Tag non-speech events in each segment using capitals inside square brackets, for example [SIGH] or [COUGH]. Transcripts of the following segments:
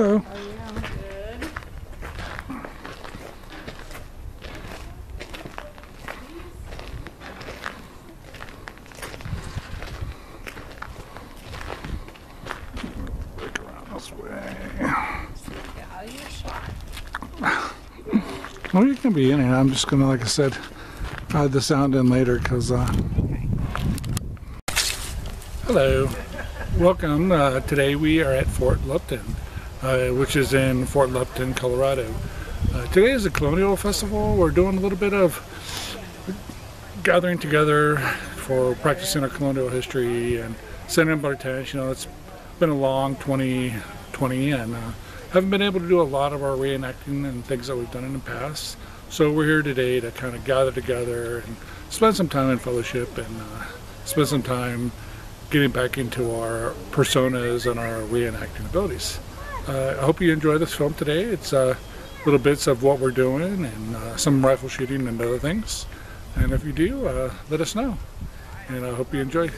Hello. Well, you can be in here. I'm just gonna, like I said, add the sound in later because. Uh... Hello, welcome. Uh, today we are at Fort Lupton, which is in Fort Lupton, Colorado. Uh, today is a Colonial Festival. We're doing a little bit of gathering together for practicing our colonial history and sending our tents. You know, it's been a long 2020 and uh, haven't been able to do a lot of our reenacting and things that we've done in the past. So we're here today to kind of gather together and spend some time in fellowship and uh, spend some time getting back into our personas and our reenacting abilities. Uh, I hope you enjoy this film today. It's uh, little bits of what we're doing and uh, some rifle shooting and other things. And if you do, uh, let us know. And I hope you enjoy.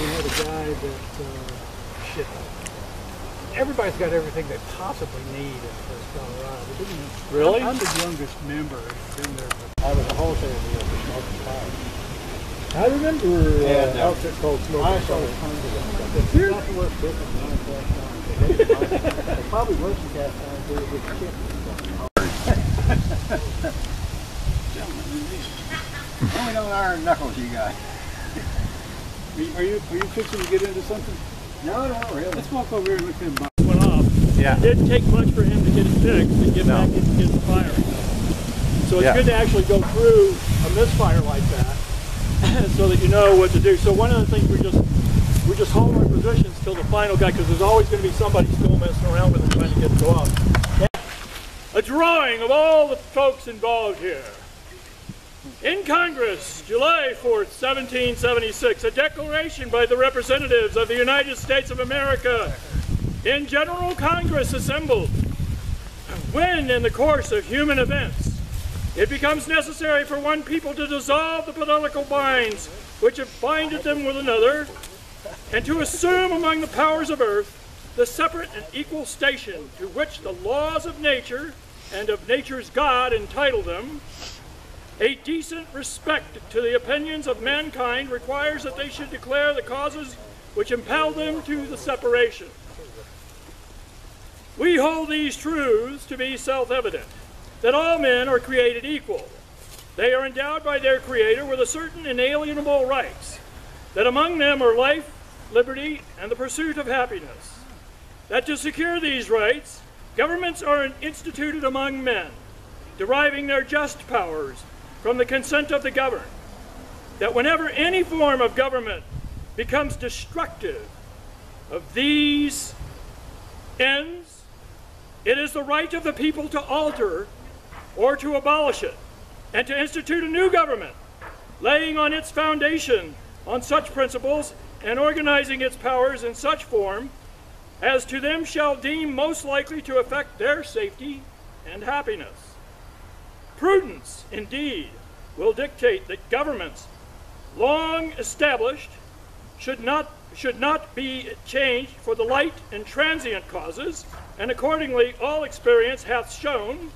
We had a guy that, uh, shit, everybody's got everything they possibly need in First Colorado. But didn't- Really? I'm the youngest member, and been there for I was a wholesale dealer for smoking fire. I remember uh, And, uh, outfit called I Smoking sold Fire. tons of that stuff. It's not the worst business in the cast iron. It's probably worse than cast iron do with the chips and. How many iron knuckles you got? Are you, are you fixing to get into something? No, no, really. Let's walk over here and look at him. Went off. Yeah. It didn't take much for him to get it fixed and get No. back into his firing. So it's Yeah. good to actually go through a misfire like that [LAUGHS] so that you know what to do. So one of the things we just we just hold our positions till the final guy because there's always going to be somebody still messing around with it trying to get it to go off. A drawing of all the folks involved here. In Congress, July 4, 1776, a declaration by the representatives of the United States of America in General Congress assembled. When, in the course of human events, it becomes necessary for one people to dissolve the political binds which have binded them with another, and to assume among the powers of earth the separate and equal station to which the laws of nature and of nature's God entitle them, a decent respect to the opinions of mankind requires that they should declare the causes which impel them to the separation. We hold these truths to be self evident that all men are created equal. They are endowed by their Creator with a certain inalienable rights, that among them are life, liberty, and the pursuit of happiness. That to secure these rights, governments are instituted among men, deriving their just powers from the consent of the governed. That whenever any form of government becomes destructive of these ends, it is the right of the people to alter or to abolish it, and to institute a new government, laying on its foundation on such principles and organizing its powers in such form as to them shall deem most likely to affect their safety and happiness. Prudence, indeed, will dictate that governments long established should not should not be changed for the light and transient causes, and accordingly all experience hath shown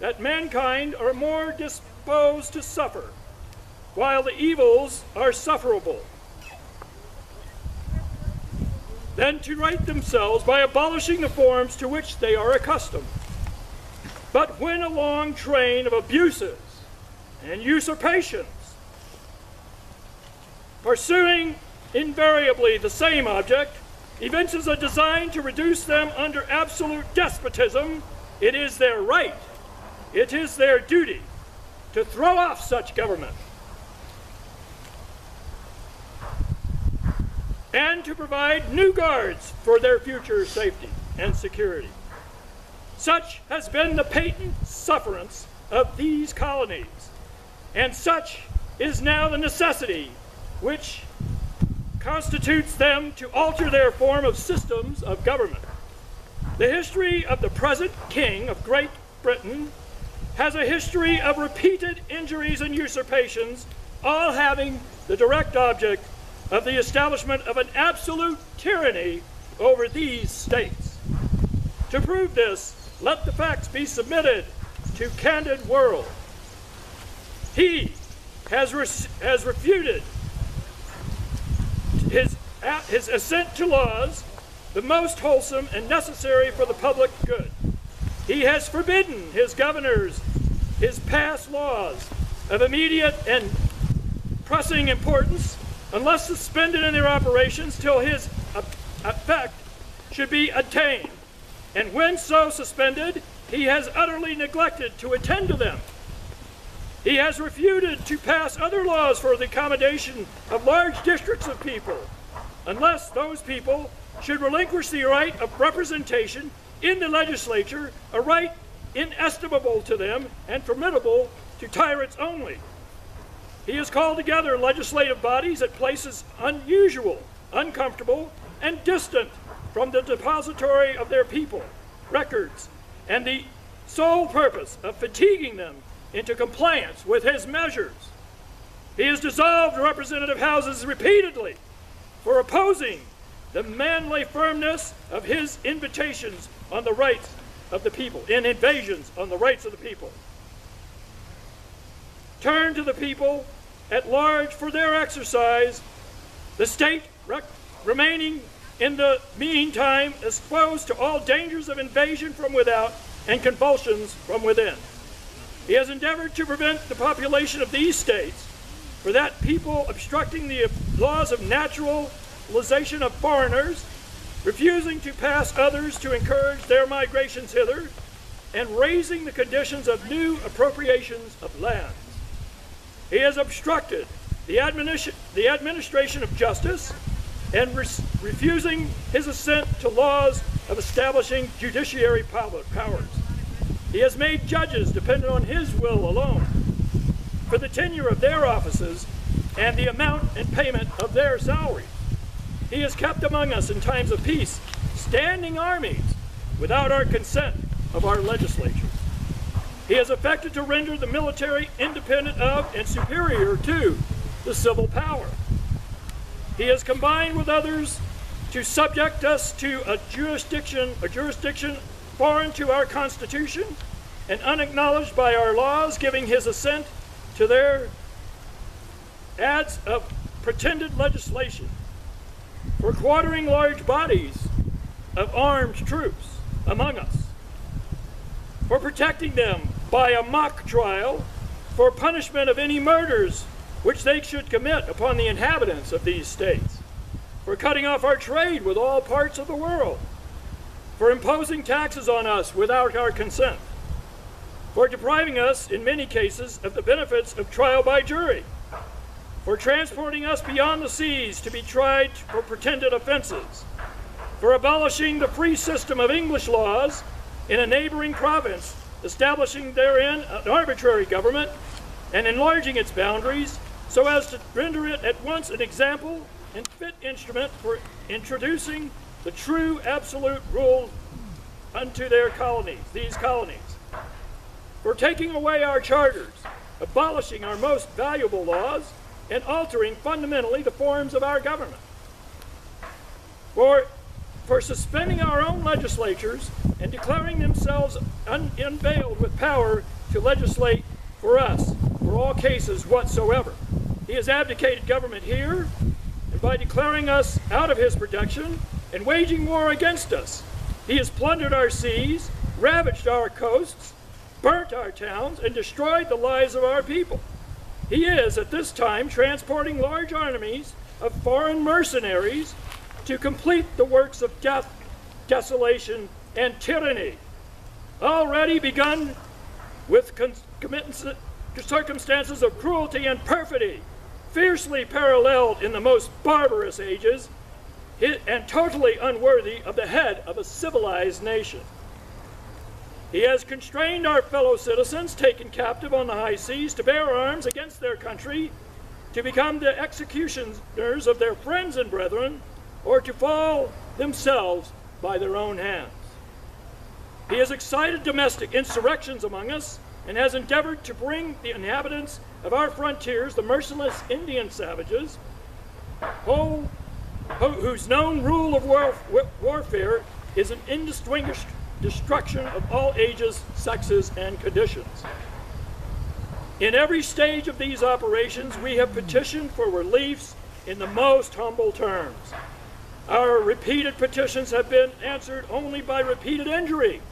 that mankind are more disposed to suffer, while the evils are sufferable, than to right themselves by abolishing the forms to which they are accustomed. But when a long train of abuses and usurpations, pursuing invariably the same object, evinces a design to reduce them under absolute despotism, it is their right. It is their duty to throw off such government and to provide new guards for their future safety and security. Such has been the patent sufferance of these colonies, and such is now the necessity which constitutes them to alter their form of systems of government The history of the present King of Great Britain has a history of repeated injuries and usurpations, all having the direct object of the establishment of an absolute tyranny over these states. To prove this, let the facts be submitted to candid world. He has, re- has refuted his, his assent to laws, the most wholesome and necessary for the public good. He has forbidden his governors his past laws of immediate and pressing importance unless suspended in their operations till his uh, effect should be attained. And when so suspended, he has utterly neglected to attend to them. He has refuted to pass other laws for the accommodation of large districts of people, unless those people should relinquish the right of representation in the legislature, a right inestimable to them and formidable to tyrants only. He has called together legislative bodies at places unusual, uncomfortable, and distant from the depository of their people, records, and the sole purpose of fatiguing them into compliance with his measures. He has dissolved representative houses repeatedly for opposing the manly firmness of his invitations on the rights of the people, in invasions on the rights of the people. Turn to the people at large for their exercise, the state remaining in the meantime exposed to all dangers of invasion from without and convulsions from within. He has endeavored to prevent the population of these states, for that people obstructing the laws of naturalization of foreigners refusing to pass others to encourage their migrations hither, and raising the conditions of new appropriations of lands. He has obstructed the, administ the administration of justice and re refusing his assent to laws of establishing judiciary power powers. He has made judges dependent on his will alone for the tenure of their offices and the amount and payment of their salaries. He has kept among us in times of peace standing armies without our consent of our legislature. He has affected to render the military independent of and superior to the civil power. He has combined with others to subject us to a jurisdiction, a jurisdiction foreign to our Constitution and unacknowledged by our laws, giving his assent to their ads of pretended legislation for quartering large bodies of armed troops among us, for protecting them by a mock trial for punishment of any murders which they should commit upon the inhabitants of these states, for cutting off our trade with all parts of the world, for imposing taxes on us without our consent, for depriving us, in many cases, of the benefits of trial by jury, for transporting us beyond the seas to be tried for pretended offenses, for abolishing the free system of English laws in a neighboring province, establishing therein an arbitrary government, and enlarging its boundaries so as to render it at once an example and fit instrument for introducing the true absolute rule unto their colonies, these colonies. For taking away our charters, abolishing our most valuable laws, and altering fundamentally the forms of our government. For, for suspending our own legislatures and declaring themselves un unveiled with power to legislate for us for all cases whatsoever. He has abdicated government here, and by declaring us out of his protection and waging war against us, he has plundered our seas, ravaged our coasts, burnt our towns, and destroyed the lives of our people. He is, at this time, transporting large armies of foreign mercenaries to complete the works of death, desolation, and tyranny, already begun with circumstances of cruelty and perfidy, fiercely paralleled in the most barbarous ages, and totally unworthy of the head of a civilized nation. He has constrained our fellow citizens taken captive on the high seas to bear arms against their country, to become the executioners of their friends and brethren, or to fall themselves by their own hands. He has excited domestic insurrections among us and has endeavored to bring the inhabitants of our frontiers, the merciless Indian savages, who, who- whose known rule of war, wa- warfare is an indistinguished destruction of all ages, sexes, and conditions. In every stage of these operations, we have petitioned for reliefs in the most humble terms. Our repeated petitions have been answered only by repeated injury.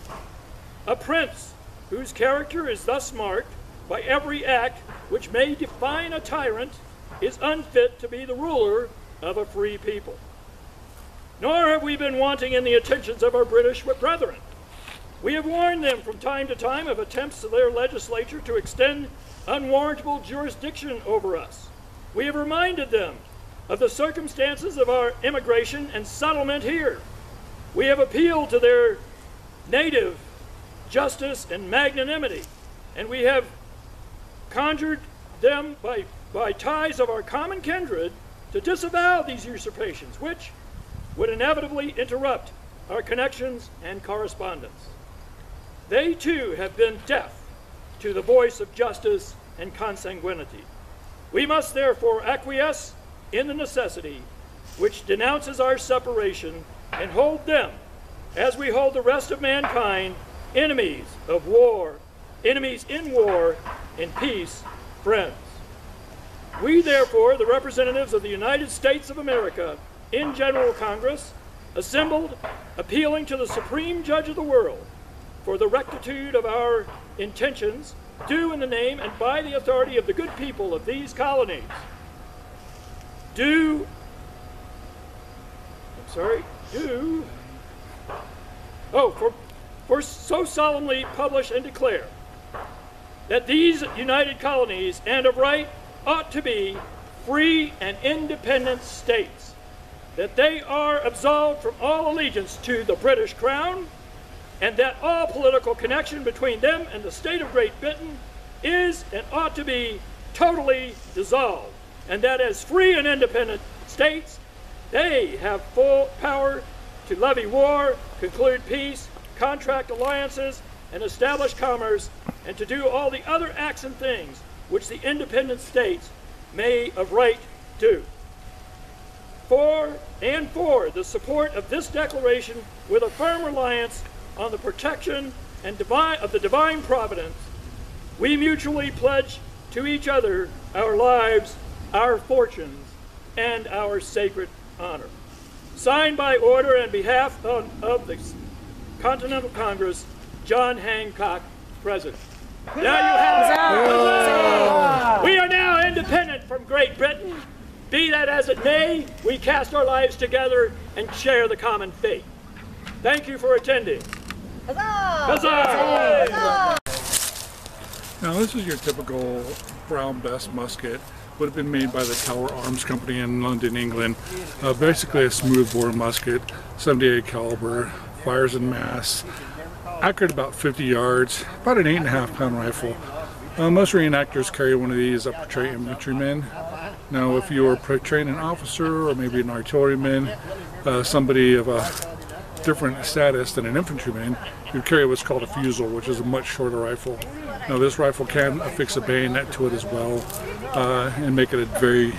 A prince whose character is thus marked by every act which may define a tyrant is unfit to be the ruler of a free people. Nor have we been wanting in the attentions of our British brethren. We have warned them from time to time of attempts of their legislature to extend unwarrantable jurisdiction over us. We have reminded them of the circumstances of our immigration and settlement here. We have appealed to their native justice and magnanimity, and we have conjured them by, by ties of our common kindred to disavow these usurpations, which would inevitably interrupt our connections and correspondence. They too have been deaf to the voice of justice and consanguinity. We must therefore acquiesce in the necessity which denounces our separation and hold them, as we hold the rest of mankind, enemies of war, enemies in war, in peace, friends. We, therefore, the representatives of the United States of America in General Congress, assembled, appealing to the Supreme Judge of the world for the rectitude of our intentions, do in the name and by the authority of the good people of these colonies, do, I'm sorry, do, oh, for, for so solemnly publish and declare that these united colonies and of right ought to be free and independent states, that they are absolved from all allegiance to the British Crown, and that all political connection between them and the state of Great Britain is and ought to be totally dissolved, and that as free and independent states, they have full power to levy war, conclude peace, contract alliances, and establish commerce, and to do all the other acts and things which the independent states may of right do. For and for the support of this declaration with a firm reliance on the protection and divine of the divine providence, we mutually pledge to each other our lives, our fortunes, and our sacred honor. Signed by order and behalf of, of the Continental Congress, John Hancock, President. Now you have it. We are now independent from Great Britain. Be that as it may, we cast our lives together and share the common fate. Thank you for attending. Huzzah! Now this is your typical Brown Bess musket. Would have been made by the Tower Arms Company in London, England. Uh, basically a smoothbore musket, 78 caliber, fires in mass, accurate about 50 yards, about an eight and a half pound rifle. Uh, most reenactors carry one of these that portray infantrymen. Now, if you are portraying an officer or maybe an artilleryman, uh, somebody of a different status than an infantryman, you carry what's called a fusil, which is a much shorter rifle. Now, this rifle can affix a bayonet to it as well uh, and make it a very,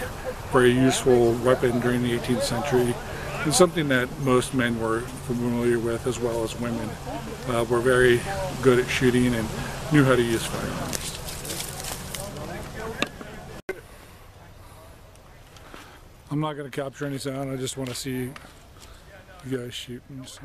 very useful weapon during the 18th century. And something that most men were familiar with as well as women. Uh, were very good at shooting and knew how to use firearms. I'm not going to capture any sound. I just want to see you guys shooting. So.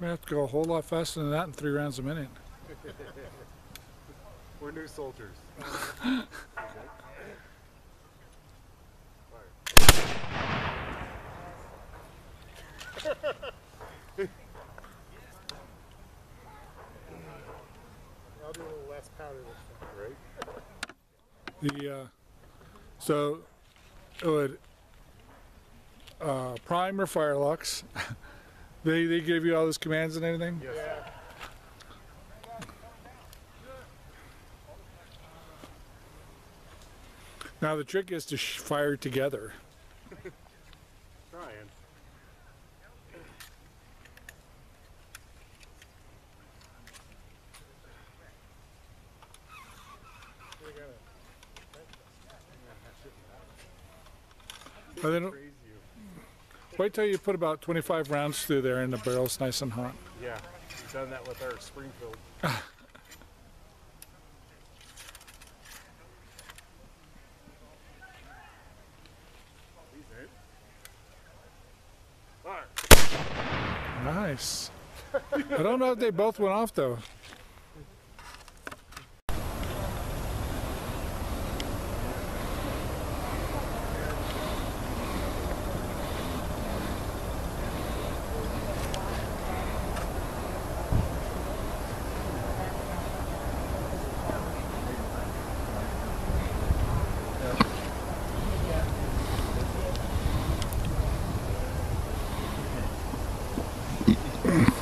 We have to go a whole lot faster than that in three rounds a minute. [LAUGHS] We're new soldiers. [LAUGHS] [LAUGHS] The uh, so it would uh, primer firelocks they they give you all those commands and everything. Yes. Now the trick is to sh- fire together. [LAUGHS] Trying. But then Crazy. Wait till you put about 25 rounds through there and the barrel's nice and hot. Yeah, we've done that with our Springfield. Please, Nate. Fire. Nice. I don't know if they both went off though.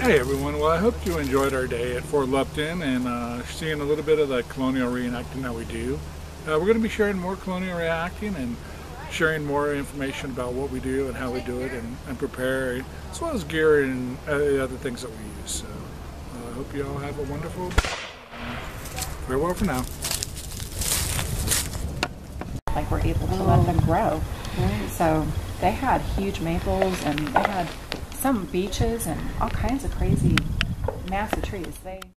Hey everyone, well I hope you enjoyed our day at Fort Lupton and uh, seeing a little bit of the colonial reenacting that we do. Uh, we're going to be sharing more colonial reenacting and sharing more information about what we do and how we do it and, and prepare, as well as gear and uh, the other things that we use. So uh, I hope you all have a wonderful farewell for now. like we're able to let them grow. So they had huge maples and they had some beeches and all kinds of crazy massive trees. They